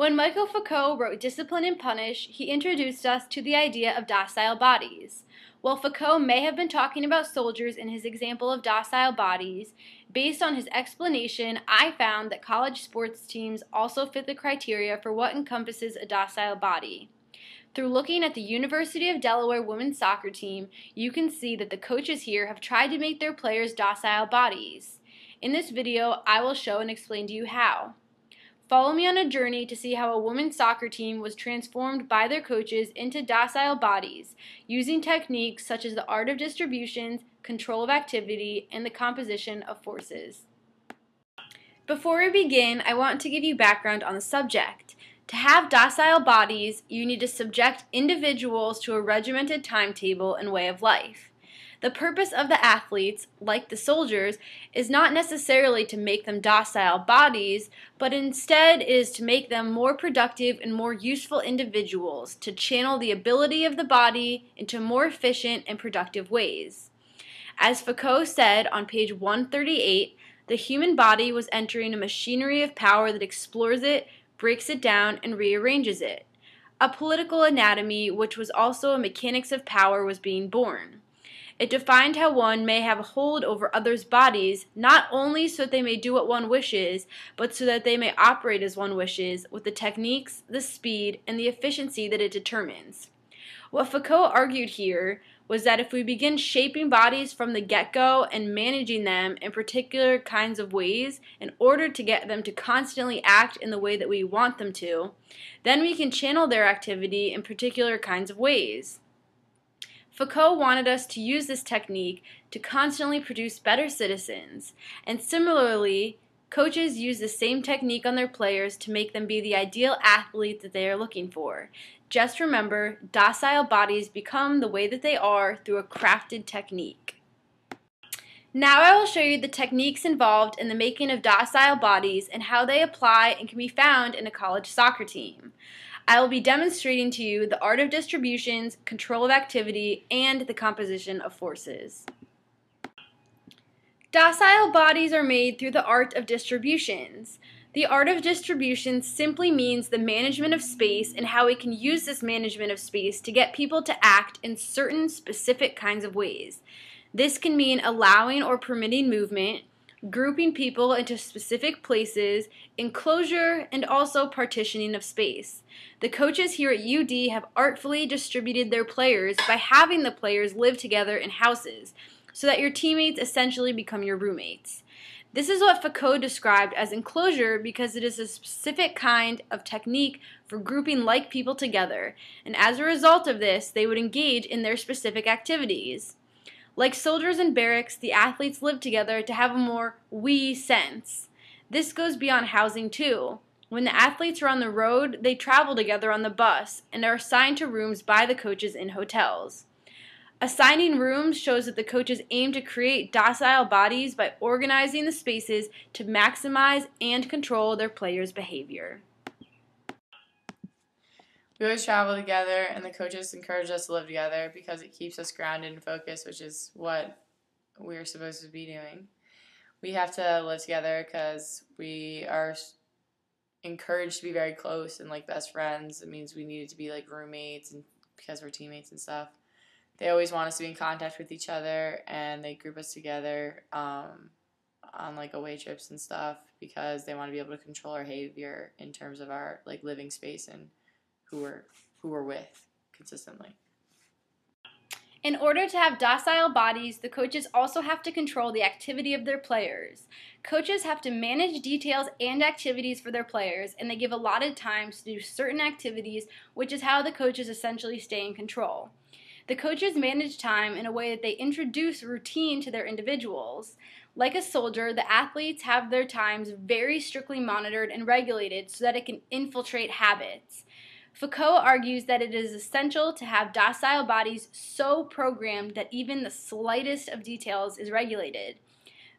When Michael Foucault wrote Discipline and Punish, he introduced us to the idea of docile bodies. While Foucault may have been talking about soldiers in his example of docile bodies, based on his explanation, I found that college sports teams also fit the criteria for what encompasses a docile body. Through looking at the University of Delaware women's soccer team, you can see that the coaches here have tried to make their players docile bodies. In this video, I will show and explain to you how. Follow me on a journey to see how a women's soccer team was transformed by their coaches into docile bodies, using techniques such as the art of distributions, control of activity, and the composition of forces. Before we begin, I want to give you background on the subject. To have docile bodies, you need to subject individuals to a regimented timetable and way of life. The purpose of the athletes, like the soldiers, is not necessarily to make them docile bodies, but instead is to make them more productive and more useful individuals, to channel the ability of the body into more efficient and productive ways. As Foucault said on page 138, the human body was entering a machinery of power that explores it, breaks it down, and rearranges it. A political anatomy, which was also a mechanics of power, was being born. It defined how one may have a hold over others' bodies, not only so that they may do what one wishes, but so that they may operate as one wishes, with the techniques, the speed, and the efficiency that it determines. What Foucault argued here was that if we begin shaping bodies from the get go and managing them in particular kinds of ways in order to get them to constantly act in the way that we want them to, then we can channel their activity in particular kinds of ways. Foucault wanted us to use this technique to constantly produce better citizens, and similarly, coaches use the same technique on their players to make them be the ideal athlete that they are looking for. Just remember, docile bodies become the way that they are through a crafted technique. Now I will show you the techniques involved in the making of docile bodies and how they apply and can be found in a college soccer team. I will be demonstrating to you the art of distributions, control of activity, and the composition of forces. Docile bodies are made through the art of distributions. The art of distribution simply means the management of space and how we can use this management of space to get people to act in certain specific kinds of ways. This can mean allowing or permitting movement, grouping people into specific places, enclosure, and also partitioning of space. The coaches here at UD have artfully distributed their players by having the players live together in houses so that your teammates essentially become your roommates. This is what Foucault described as enclosure because it is a specific kind of technique for grouping like people together, and as a result of this, they would engage in their specific activities. Like soldiers in barracks, the athletes live together to have a more we sense. This goes beyond housing too. When the athletes are on the road, they travel together on the bus and are assigned to rooms by the coaches in hotels. Assigning rooms shows that the coaches aim to create docile bodies by organizing the spaces to maximize and control their players' behavior. We always travel together, and the coaches encourage us to live together because it keeps us grounded and focused, which is what we're supposed to be doing. We have to live together because we are encouraged to be very close and like best friends. It means we needed to be like roommates and because we're teammates and stuff. They always want us to be in contact with each other, and they group us together um, on like away trips and stuff because they want to be able to control our behavior in terms of our like living space and who we're who we're with consistently. In order to have docile bodies, the coaches also have to control the activity of their players. Coaches have to manage details and activities for their players, and they give allotted times to do certain activities, which is how the coaches essentially stay in control. The coaches manage time in a way that they introduce routine to their individuals. Like a soldier, the athletes have their times very strictly monitored and regulated so that it can infiltrate habits. Foucault argues that it is essential to have docile bodies so programmed that even the slightest of details is regulated.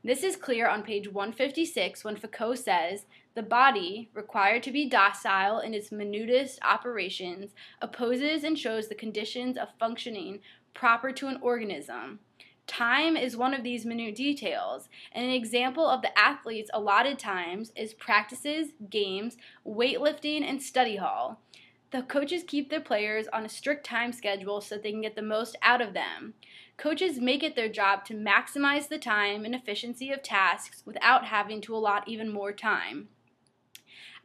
This is clear on page 156 when Foucault says, the body, required to be docile in its minutest operations, opposes and shows the conditions of functioning proper to an organism. Time is one of these minute details, and an example of the athlete's allotted times is practices, games, weightlifting, and study hall. The coaches keep their players on a strict time schedule so they can get the most out of them. Coaches make it their job to maximize the time and efficiency of tasks without having to allot even more time.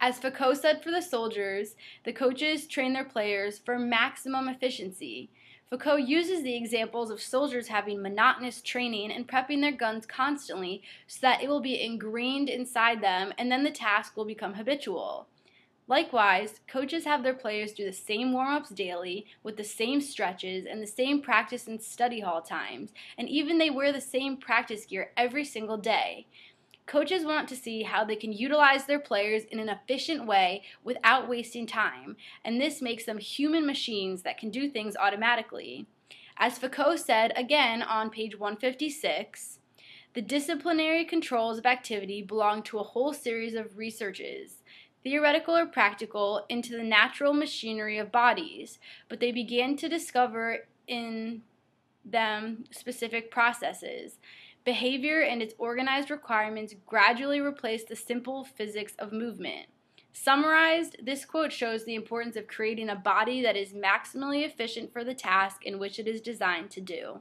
As Foucault said for the soldiers, the coaches train their players for maximum efficiency. Foucault uses the examples of soldiers having monotonous training and prepping their guns constantly so that it will be ingrained inside them and then the task will become habitual. Likewise, coaches have their players do the same warm ups daily with the same stretches and the same practice and study hall times, and even they wear the same practice gear every single day. Coaches want to see how they can utilize their players in an efficient way without wasting time, and this makes them human machines that can do things automatically. As Foucault said again on page 156, the disciplinary controls of activity belong to a whole series of researches, theoretical or practical, into the natural machinery of bodies, but they began to discover in them specific processes. Behavior and its organized requirements gradually replaced the simple physics of movement. Summarized, this quote shows the importance of creating a body that is maximally efficient for the task in which it is designed to do.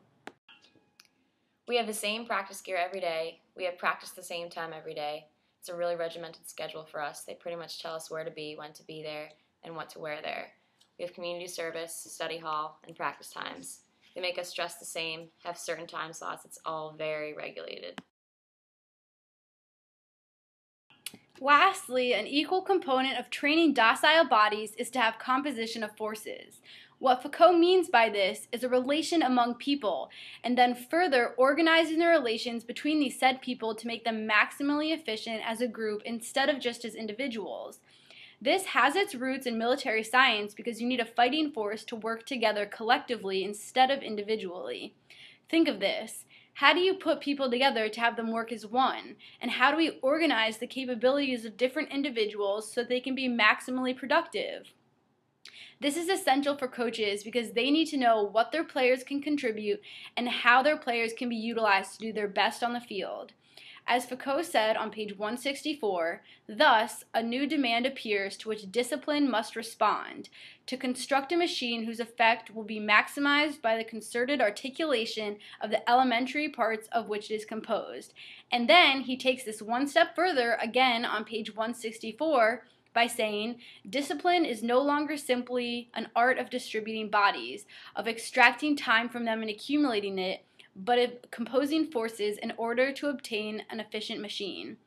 We have the same practice gear every day. We have practice the same time every day. It's a really regimented schedule for us. They pretty much tell us where to be, when to be there, and what to wear there. We have community service, study hall, and practice times. They make us dress the same, have certain time slots. It's all very regulated. Lastly, an equal component of training docile bodies is to have composition of forces. What Foucault means by this is a relation among people, and then further organizing the relations between these said people to make them maximally efficient as a group instead of just as individuals. This has its roots in military science because you need a fighting force to work together collectively instead of individually. Think of this. How do you put people together to have them work as one? And how do we organize the capabilities of different individuals so they can be maximally productive? This is essential for coaches because they need to know what their players can contribute and how their players can be utilized to do their best on the field. As Foucault said on page 164, thus, a new demand appears to which discipline must respond to construct a machine whose effect will be maximized by the concerted articulation of the elementary parts of which it is composed. And then he takes this one step further again on page 164 by saying discipline is no longer simply an art of distributing bodies, of extracting time from them and accumulating it but of composing forces in order to obtain an efficient machine.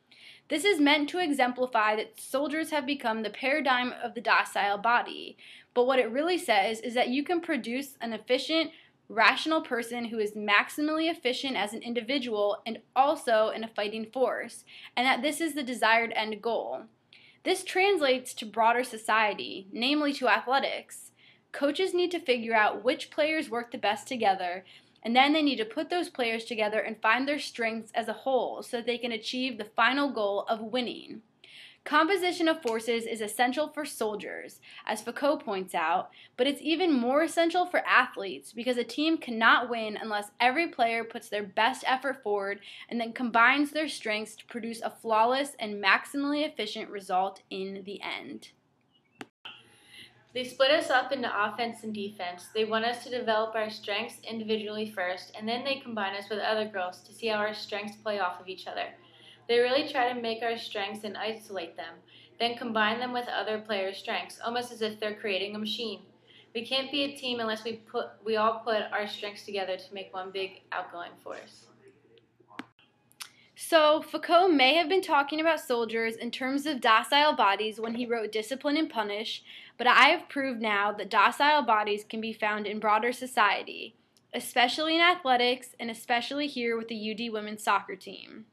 This is meant to exemplify that soldiers have become the paradigm of the docile body. But what it really says is that you can produce an efficient, rational person who is maximally efficient as an individual and also in a fighting force, and that this is the desired end goal. This translates to broader society, namely to athletics. Coaches need to figure out which players work the best together and then they need to put those players together and find their strengths as a whole so that they can achieve the final goal of winning. Composition of forces is essential for soldiers, as Foucault points out, but it's even more essential for athletes because a team cannot win unless every player puts their best effort forward and then combines their strengths to produce a flawless and maximally efficient result in the end. They split us up into offense and defense. They want us to develop our strengths individually first, and then they combine us with other girls to see how our strengths play off of each other. They really try to make our strengths and isolate them, then combine them with other players' strengths, almost as if they're creating a machine. We can't be a team unless we put we all put our strengths together to make one big outgoing force. So, Foucault may have been talking about soldiers in terms of docile bodies when he wrote Discipline and Punish, but I have proved now that docile bodies can be found in broader society, especially in athletics and especially here with the UD women's soccer team.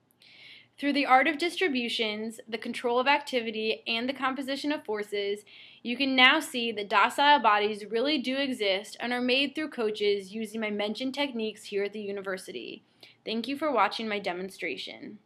Through the art of distributions, the control of activity, and the composition of forces, you can now see that docile bodies really do exist and are made through coaches using my mentioned techniques here at the university. Thank you for watching my demonstration.